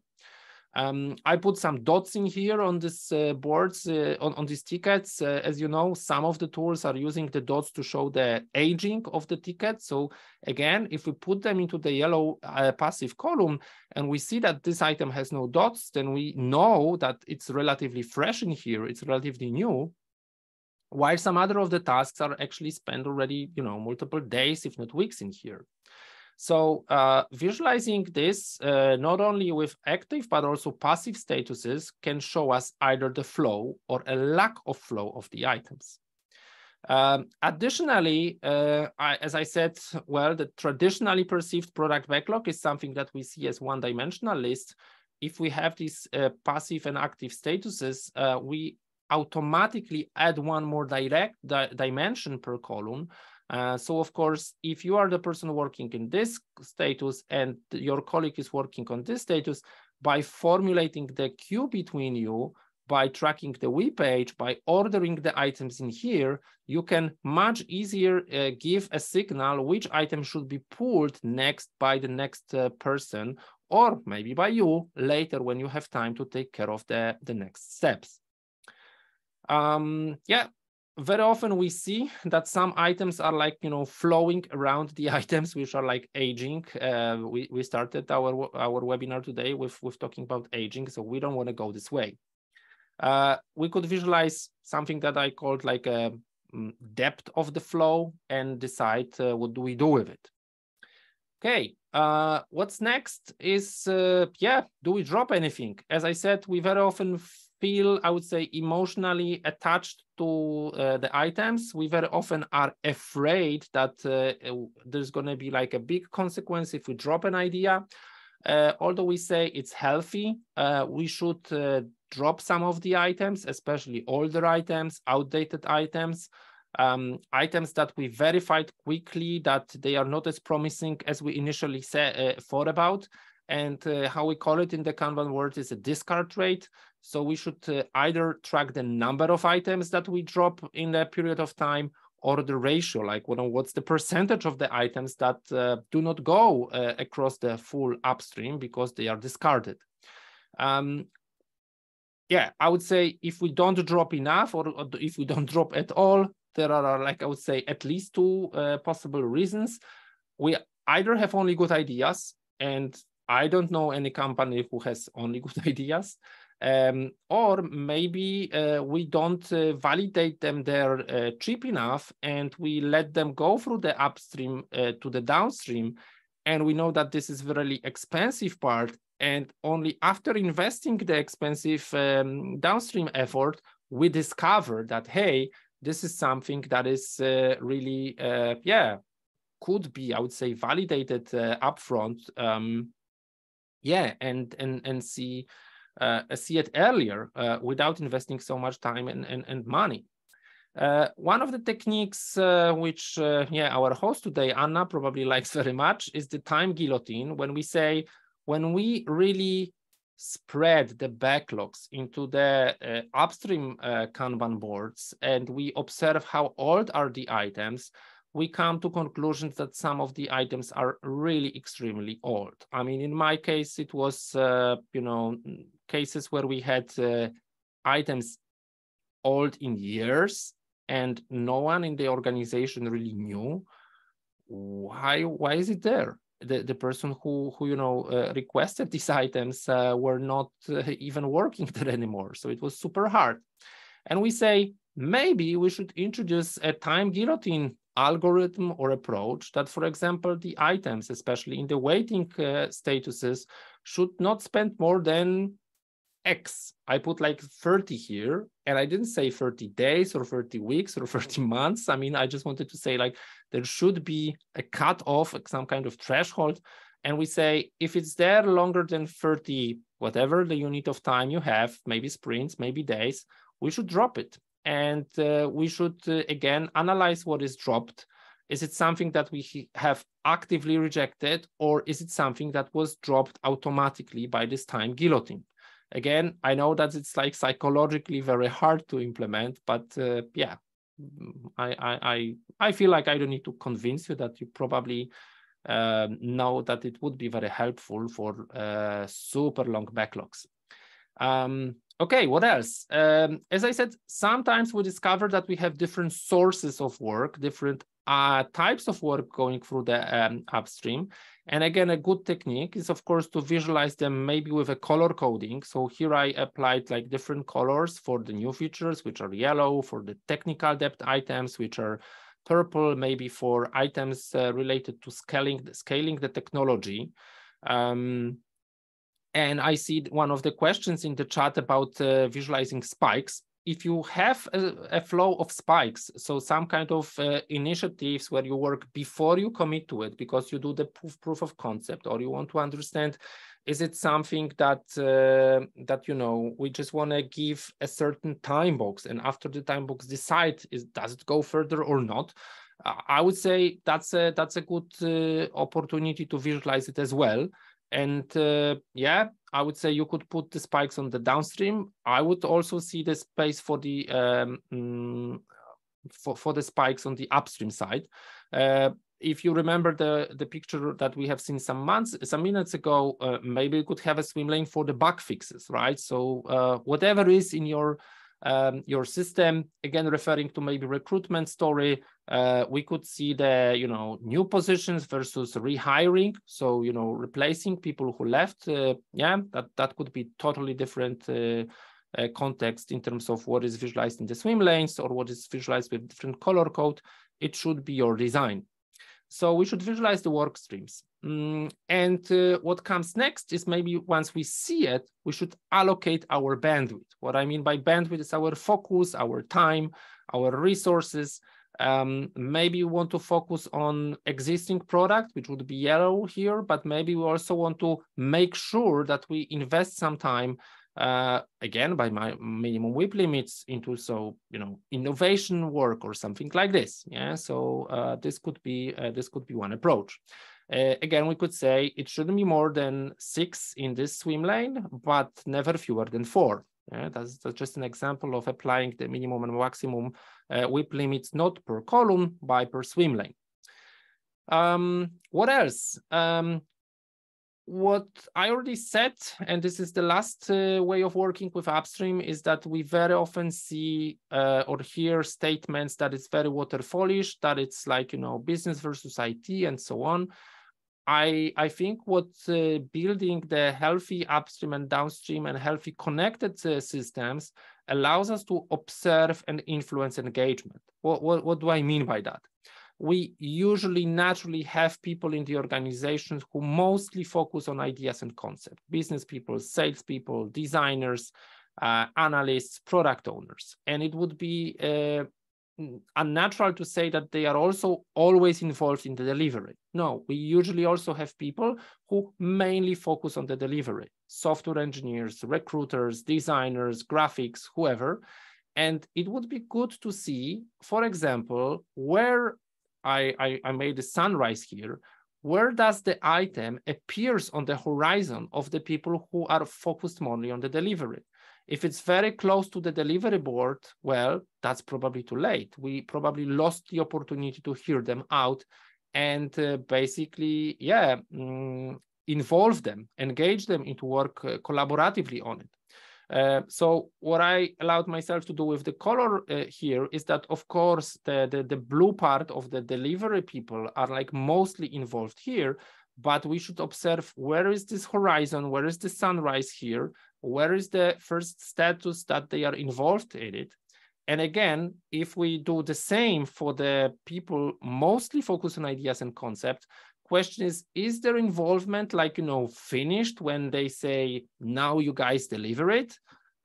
um, I put some dots in here on these uh, boards, uh, on, on these tickets. Uh, as you know, some of the tools are using the dots to show the aging of the ticket. So again, if we put them into the yellow uh, passive column and we see that this item has no dots, then we know that it's relatively fresh in here. It's relatively new. While some other of the tasks are actually spent already, you know, multiple days, if not weeks in here. So uh, visualizing this uh, not only with active but also passive statuses can show us either the flow or a lack of flow of the items. Um, additionally, uh, I, as I said, well, the traditionally perceived product backlog is something that we see as one-dimensional list. If we have these uh, passive and active statuses, uh, we automatically add one more direct di dimension per column uh, so of course, if you are the person working in this status and your colleague is working on this status, by formulating the queue between you, by tracking the WIP age, by ordering the items in here, you can much easier uh, give a signal which item should be pulled next by the next uh, person or maybe by you later when you have time to take care of the, the next steps. Um, yeah, very often we see that some items are like you know flowing around the items which are like aging. Uh, we, we started our our webinar today with with talking about aging so we don't want to go this way. Uh, we could visualize something that i called like a um, depth of the flow and decide uh, what do we do with it. Okay uh, what's next is uh, yeah do we drop anything? As i said we very often feel, I would say, emotionally attached to uh, the items. We very often are afraid that uh, there's going to be like a big consequence if we drop an idea. Uh, although we say it's healthy, uh, we should uh, drop some of the items, especially older items, outdated items, um, items that we verified quickly that they are not as promising as we initially say, uh, thought about. And how we call it in the Kanban world is a discard rate. So we should uh, either track the number of items that we drop in a period of time or the ratio, like what, what's the percentage of the items that uh, do not go uh, across the full upstream because they are discarded. Um, yeah, I would say if we don't drop enough or, or, if we don't drop at all, there are, like I would say, at least two uh, possible reasons. We either have only good ideas, and I don't know any company who has only good ideas, um, or maybe uh, we don't uh, validate them there uh, cheap enough and we let them go through the upstream uh, to the downstream. And we know that this is really expensive part. And only after investing the expensive um, downstream effort, we discover that, hey, this is something that is uh, really, uh, yeah, could be, I would say, validated upfront. Um, yeah, and and and see see it earlier uh, without investing so much time and, and, and money. Uh, one of the techniques uh, which, uh, yeah, our host today, Anna, probably likes very much is the time guillotine. When we say, when we really spread the backlogs into the uh, upstream Kanban boards and we observe how old are the items, we come to conclusions that some of the items are really extremely old. I mean, in my case, it was, uh, you know, cases where we had uh, items old in years and no one in the organization really knew why why is it there? The, the person who who you know uh, requested these items uh, were not uh, even working there anymore. So it was super hard. And we say maybe we should introduce a time guillotine algorithm or approach that, for example, the items, especially in the waiting uh, statuses, should not spend more than X. I put like 30 here, and I didn't say 30 days or 30 weeks or 30 months. I mean, I just wanted to say like there should be a cut off, some kind of threshold. And we say if it's there longer than 30, whatever the unit of time you have, maybe sprints, maybe days, we should drop it and uh, we should uh, again analyze what is dropped is it something that we have actively rejected or is it something that was dropped automatically by this time guillotine again i know that it's like psychologically very hard to implement but uh, yeah I, I i feel like i don't need to convince you that you probably uh, know that it would be very helpful for uh, super long backlogs um, Okay, what else? Um, as I said, sometimes we discover that we have different sources of work, different uh, types of work going through the um, upstream. And again, a good technique is, of course, to visualize them maybe with a color coding. So here I applied like different colors for the new features, which are yellow, for the technical depth items, which are purple, maybe for items uh, related to scaling, scaling the technology. Um, and I see one of the questions in the chat about uh, visualizing spikes. If you have a, a, flow of spikes, so some kind of uh, initiatives where you work before you commit to it because you do the proof, proof of concept or you want to understand, is it something that, uh, that you know, we just want to give a certain time box and after the time box decide, is, does it go further or not? I would say that's a, that's a good uh, opportunity to visualize it as well and uh, yeah, I would say you could put the spikes on the downstream. I would also see the space for the um, mm, for, for the spikes on the upstream side. Uh, if you remember the, the picture that we have seen some months, some minutes ago, uh, maybe you could have a swim lane for the bug fixes, right? So uh, whatever is in your um, your system. Again, referring to maybe recruitment story, uh, we could see the you know new positions versus rehiring. So you know replacing people who left. Uh, yeah, that that could be totally different. Uh, uh, context in terms of what is visualized in the swim lanes or what is visualized with different color code, it should be your design. So we should visualize the work streams. Mm, and uh, what comes next is maybe once we see it, we should allocate our bandwidth. What I mean by bandwidth is our focus, our time, our resources. Um, maybe we want to focus on existing product, which would be yellow here, but maybe we also want to make sure that we invest some time uh, again by my minimum WIP limits into so you know innovation work or something like this. Yeah, so uh, this could be uh, this could be one approach. Uh, again, we could say it shouldn't be more than six in this swim lane, but never fewer than four. Yeah, that's, that's just an example of applying the minimum and maximum uh, WIP limits not per column, but per swim lane. Um, what else? Um, what I already said, and this is the last uh, way of working with upstream, is that we very often see uh, or hear statements that it's very waterfallish, that it's like, you know, business versus IT and so on. I, I think what uh, building the healthy upstream and downstream and healthy connected uh, systems allows us to observe and influence engagement. What, what, what do I mean by that? we usually naturally have people in the organizations who mostly focus on ideas and concepts, business people, salespeople, designers, uh, analysts, product owners. And it would be uh, unnatural to say that they are also always involved in the delivery. No, we usually also have people who mainly focus on the delivery, software engineers, recruiters, designers, graphics, whoever. And it would be good to see, for example, where I, I, I made a sunrise here, where does the item appears on the horizon of the people who are focused only on the delivery? If it's very close to the delivery board, well, that's probably too late. We probably lost the opportunity to hear them out and uh, basically, yeah, mm, involve them, engage them into work uh, collaboratively on it. Uh, so what I allowed myself to do with the color uh, here is that, of course, the, the, the blue part of the delivery people are like mostly involved here, but we should observe where is this horizon, where is the sunrise here, where is the first status that they are involved in it. And again, if we do the same for the people mostly focused on ideas and concepts, question is is their involvement like you know finished when they say now you guys deliver it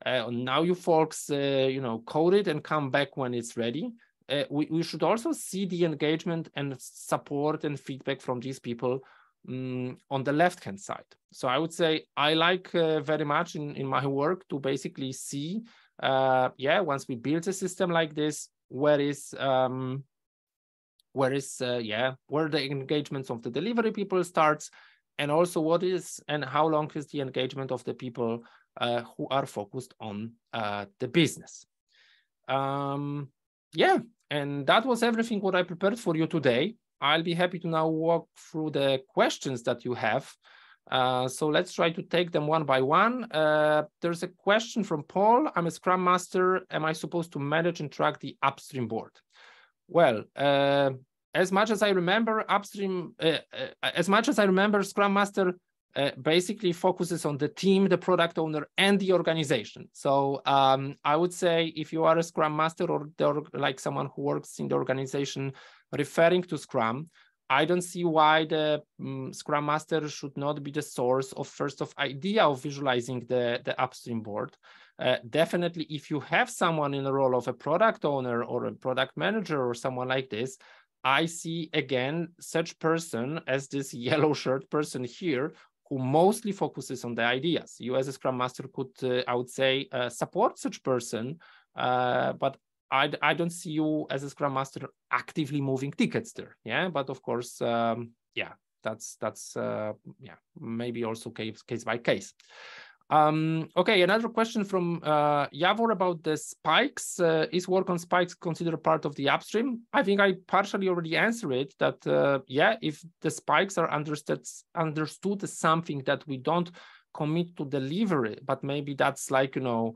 uh, now you folks uh, you know code it and come back when it's ready uh, we, we should also see the engagement and support and feedback from these people um, on the left hand side. So i would say i like uh, very much in, in my work to basically see uh, yeah once we build a system like this where is um, where is uh, yeah where the engagements of the delivery people starts and also what is and how long is the engagement of the people uh, who are focused on uh, the business. Um, yeah and that was everything what i prepared for you today i'll be happy to now walk through the questions that you have uh, so let's try to take them one by one. Uh, there's a question from Paul. I'm a Scrum Master. Am I supposed to manage and track the upstream board? Well, uh, as much as I remember, upstream, uh, uh, as much as I remember, Scrum Master uh, basically focuses on the team, the product owner, and the organization. So um, I would say if you are a Scrum Master or like someone who works in the organization referring to Scrum, I don't see why the um, Scrum Master should not be the source of first of idea of visualizing the, the upstream board. Uh, definitely, if you have someone in the role of a product owner or a product manager or someone like this, I see again such person as this yellow shirt person here who mostly focuses on the ideas. You as a Scrum Master could, uh, I would say, uh, support such person, uh, but I, I don't see you as a Scrum Master actively moving tickets there. Yeah, but of course, um, yeah, that's that's uh, yeah maybe also case case by case. Um, okay, another question from uh, Javor about the spikes. Uh, is work on spikes considered part of the upstream? I think I partially already answered it that, uh, yeah, if the spikes are understood, understood as something that we don't commit to delivery, but maybe that's like, you know,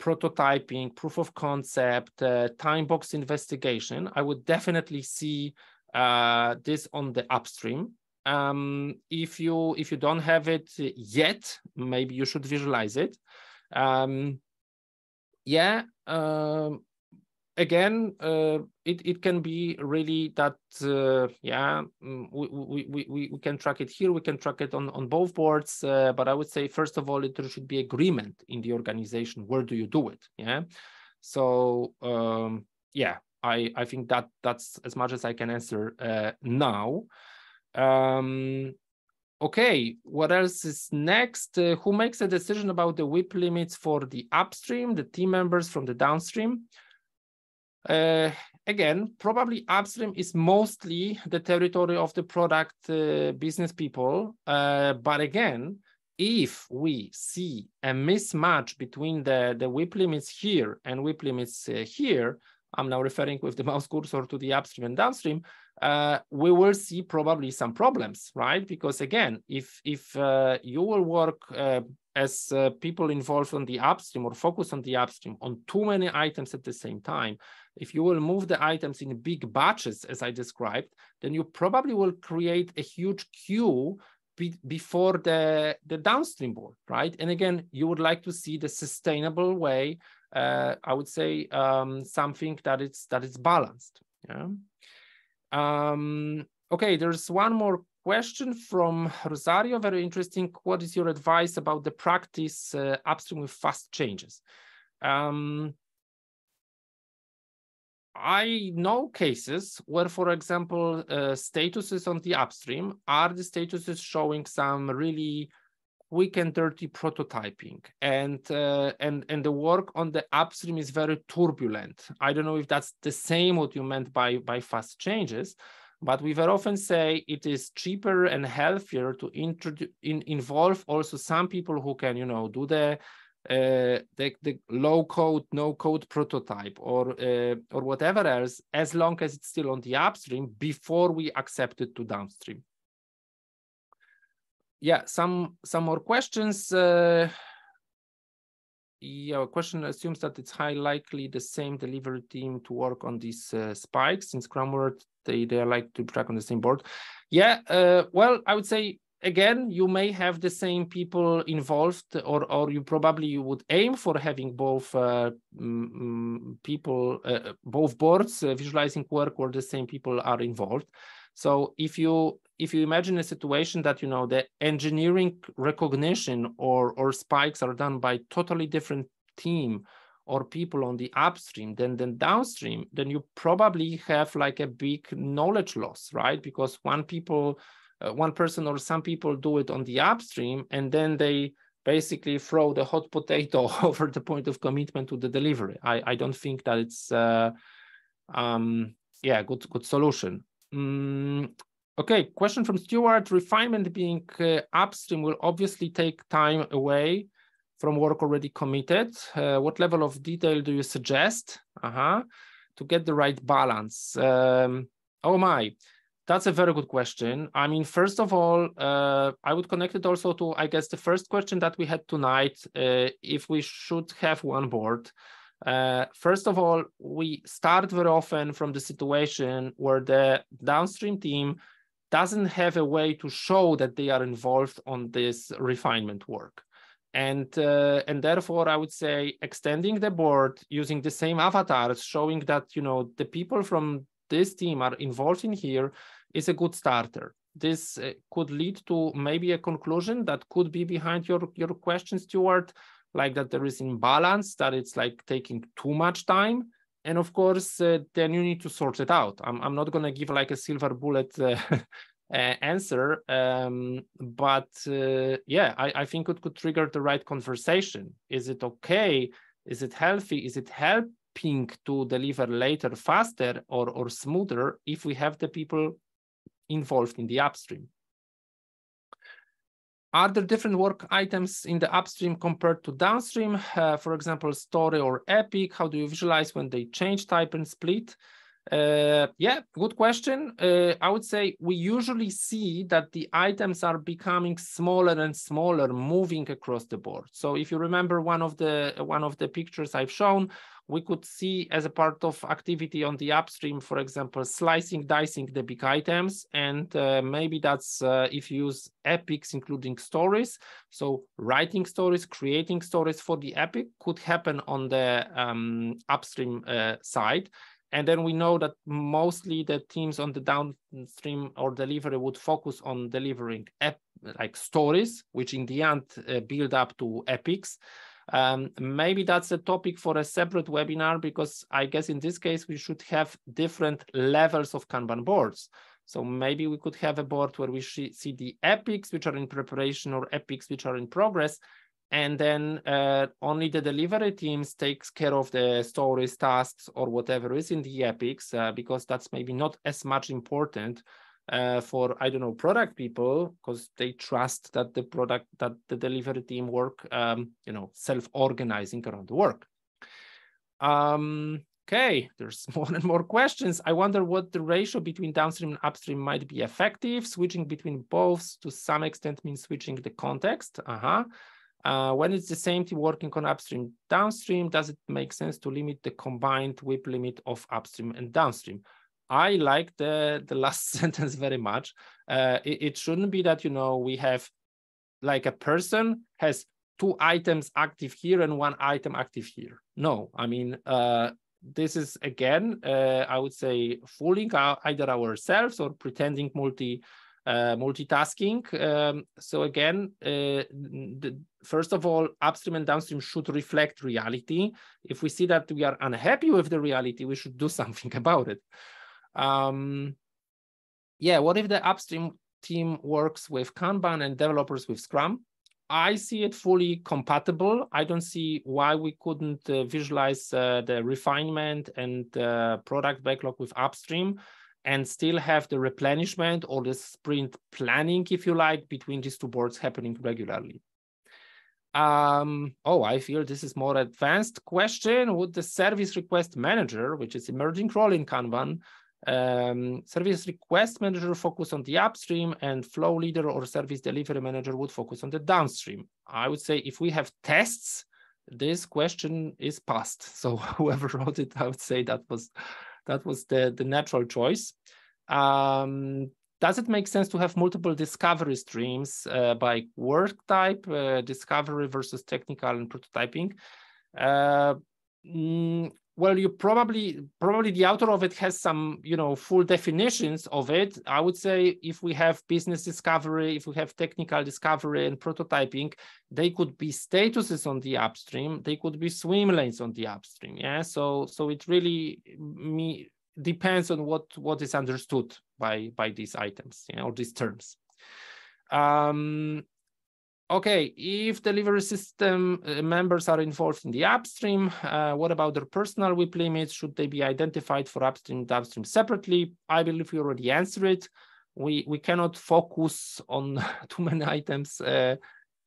prototyping, proof of concept, uh, time box investigation, I would definitely see uh, this on the upstream. Um, if you if you don't have it yet, maybe you should visualize it. Um, yeah, um, again, uh, it, it can be really that, uh, yeah, mm, we, we, we, we can track it here, we can track it on, on both boards, uh, but I would say, first of all, it, there should be agreement in the organization. Where do you do it? Yeah. So, um, yeah, I, I think that that's as much as I can answer uh, now. Um, okay, what else is next? Uh, who makes a decision about the WIP limits for the upstream, the team members from the downstream? Uh, again, probably upstream is mostly the territory of the product uh, business people. Uh, but again, if we see a mismatch between the, the WIP limits here and WIP limits uh, here, I'm now referring with the mouse cursor to the upstream and downstream, uh, we will see probably some problems, right? Because again, if if uh, you will work uh, as uh, people involved on the upstream or focus on the upstream on too many items at the same time, if you will move the items in big batches, as I described, then you probably will create a huge queue be before the, the downstream board, right? And again, you would like to see the sustainable way, uh, I would say um, something that it's, that is balanced, yeah? Um, okay, there's one more question from Rosario, very interesting. What is your advice about the practice uh, upstream with fast changes? Um, I know cases where, for example, uh, statuses on the upstream are the statuses showing some really quick and dirty prototyping, and uh, and and the work on the upstream is very turbulent. I don't know if that's the same what you meant by by fast changes, but we very often say it is cheaper and healthier to introduce in, involve also some people who can you know do the uh, the, the low code, no code prototype or uh, or whatever else, as long as it's still on the upstream before we accept it to downstream. Yeah, some some more questions. Uh, yeah, question assumes that it's high likely the same delivery team to work on these uh, spikes in Scrum World. They they like to track on the same board. Yeah, uh, well, I would say again, you may have the same people involved, or or you probably you would aim for having both uh, people, uh, both boards uh, visualizing work where the same people are involved. So if you if you imagine a situation that you know the engineering recognition or or spikes are done by totally different team or people on the upstream than then downstream, then you probably have like a big knowledge loss, right? Because one people uh, one person or some people do it on the upstream and then they basically throw the hot potato over the point of commitment to the delivery. I, I don't think that it's uh, um, yeah good good solution. Mm, okay, question from Stuart. Refinement being uh, upstream will obviously take time away from work already committed. Uh, what level of detail do you suggest? Uh -huh, to get the right balance. Um, oh my. That's a very good question. I mean, first of all, uh, I would connect it also to, I guess, the first question that we had tonight, uh, if we should have one board. Uh, first of all, we start very often from the situation where the downstream team doesn't have a way to show that they are involved on this refinement work. And, uh, and therefore, I would say extending the board using the same avatars, showing that, you know, the people from this team are involved in here is a good starter. This uh, could lead to maybe a conclusion that could be behind your, your question, Stuart, like that there is imbalance, that it's like taking too much time. And of course, uh, then you need to sort it out. I'm, I'm not going to give like a silver bullet uh, answer, um, but uh, yeah, I, I think it could trigger the right conversation. Is it okay? Is it healthy? Is it helping to deliver later faster or, or smoother if we have the people involved in the upstream. Are there different work items in the upstream compared to downstream? Uh, for example, story or epic, how do you visualize when they change type and split? Uh, yeah, good question. Uh, I would say we usually see that the items are becoming smaller and smaller, moving across the board. So if you remember one of the one of the pictures I've shown, we could see as a part of activity on the upstream, for example, slicing, dicing the big items. And uh, maybe that's uh, if you use epics, including stories. So writing stories, creating stories for the epic could happen on the um, upstream uh, side. And then we know that mostly the teams on the downstream or delivery would focus on delivering like stories, which in the end uh, build up to epics. Um, maybe that's a topic for a separate webinar because I guess in this case we should have different levels of Kanban boards. So maybe we could have a board where we see the epics which are in preparation or epics which are in progress, and then uh, only the delivery teams takes care of the stories tasks or whatever is in the epics uh, because that's maybe not as much important uh, for i don't know product people because they trust that the product that the delivery team work um, you know self-organizing around the work. Um, okay there's more and more questions. I wonder what the ratio between downstream and upstream might be effective. Switching between both to some extent means switching the context. Uh-huh uh, when it's the same team working on upstream, downstream, does it make sense to limit the combined WIP limit of upstream and downstream? I like the, the last sentence very much. Uh, it, it shouldn't be that, you know, we have like a person has two items active here and one item active here. No, I mean, uh, this is again, uh, I would say, fooling either ourselves or pretending multi uh, multitasking. Um, so again, uh, the, first of all, upstream and downstream should reflect reality. If we see that we are unhappy with the reality, we should do something about it. Um, yeah, what if the upstream team works with Kanban and developers with Scrum? I see it fully compatible. I don't see why we couldn't uh, visualize uh, the refinement and uh, product backlog with upstream and still have the replenishment or the sprint planning, if you like, between these two boards happening regularly. Um, oh, I feel this is more advanced question. Would the service request manager, which is emerging role in Kanban, um, service request manager focus on the upstream and flow leader or service delivery manager would focus on the downstream? I would say if we have tests, this question is passed. So whoever wrote it, I would say that was that was the, the natural choice. Um, does it make sense to have multiple discovery streams uh, by work type, uh, discovery versus technical and prototyping? Uh, mm, well, you probably probably the author of it has some you know full definitions of it. I would say if we have business discovery, if we have technical discovery and prototyping, they could be statuses on the upstream. They could be swim lanes on the upstream. Yeah, so so it really me depends on what what is understood by by these items you know, or these terms. Um, okay, if delivery system uh, members are involved in the upstream, uh, what about their personal WIP limits? Should they be identified for upstream and downstream separately? I believe we already answered it. We, we cannot focus on too many items. Uh,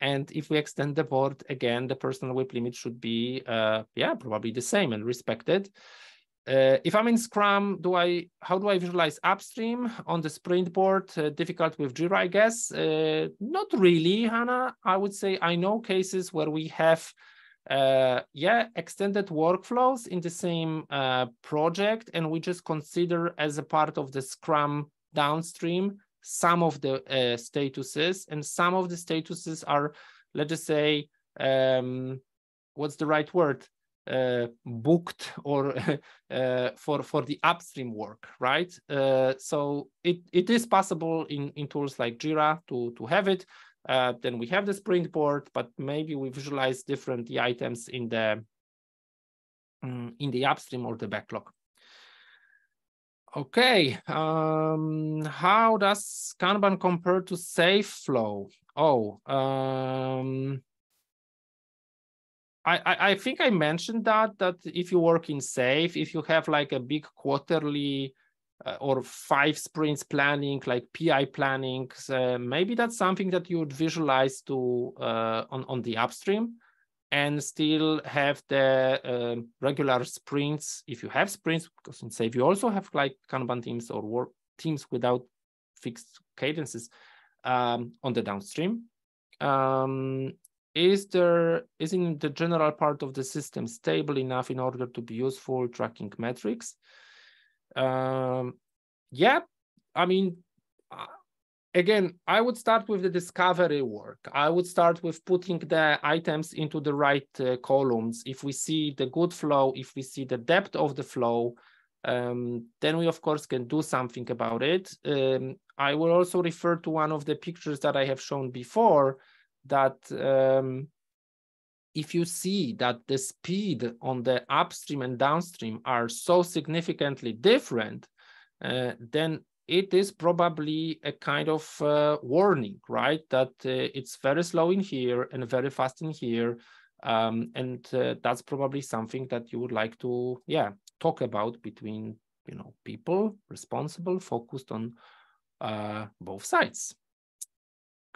and if we extend the board, again, the personal WIP limit should be, uh, yeah, probably the same and respected. Uh, if I'm in Scrum, do I how do I visualize upstream on the sprint board? Uh, difficult with Jira, I guess. Uh, not really, Hannah. I would say I know cases where we have, uh, yeah, extended workflows in the same uh, project, and we just consider as a part of the Scrum downstream some of the uh, statuses, and some of the statuses are, let's just say, um, what's the right word? Uh, booked or uh, for for the upstream work, right? Uh, so it it is possible in in tools like Jira to to have it. Then we have the sprint board, but maybe we visualize different the items in the um, in the upstream or the backlog. Okay, um, how does Kanban compare to SAFe flow? Oh, um, I, I think I mentioned that that if you work in SAFe, if you have like a big quarterly uh, or five sprints planning, like PI planning, maybe that's something that you would visualize to uh, on on the upstream. and still have the uh, regular sprints if you have sprints because in SAFe you also have like kanban teams or work teams without fixed cadences um, on the downstream um, is there is in the general part of the system stable enough in order to be useful tracking metrics? Um, yeah i mean uh, again i would start with the discovery work. I would start with putting the items into the right uh, columns. If we see the good flow if we see the depth of the flow um, then we of course can do something about it. Um, i will also refer to one of the pictures that i have shown before that um, if you see that the speed on the upstream and downstream are so significantly different, uh, then it is probably a kind of uh, warning, right? That uh, it's very slow in here and very fast in here. Um, and uh, that's probably something that you would like to, yeah, talk about between, you know, people responsible, focused on uh, both sides.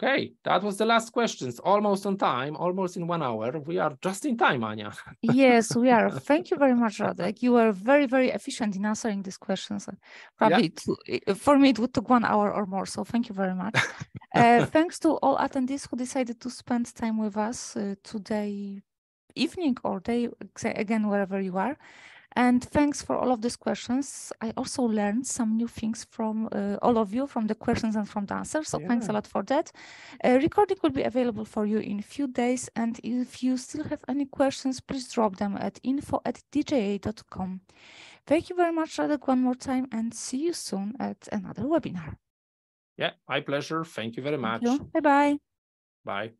Okay, that was the last questions. Almost on time, almost in one hour. We are just in time, Anya. yes, we are. Thank you very much, Radek. You were very, very efficient in answering these questions. Probably yeah. to, for me, it would take one hour or more. So thank you very much. uh, thanks to all attendees who decided to spend time with us uh, today evening or day, again, wherever you are. And thanks for all of these questions. I also learned some new things from uh, all of you, from the questions and from the answers. So yeah. thanks a lot for that. Uh, recording will be available for you in a few days. And if you still have any questions, please drop them at info at djaa.com. Thank you very much, Radek, one more time, and see you soon at another webinar. Yeah, my pleasure. Thank you very much. Bye-bye. Bye.